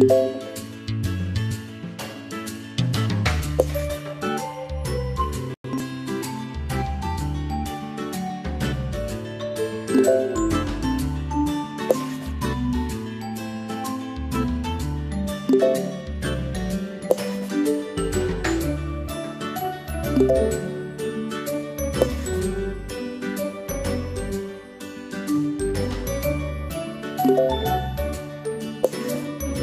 you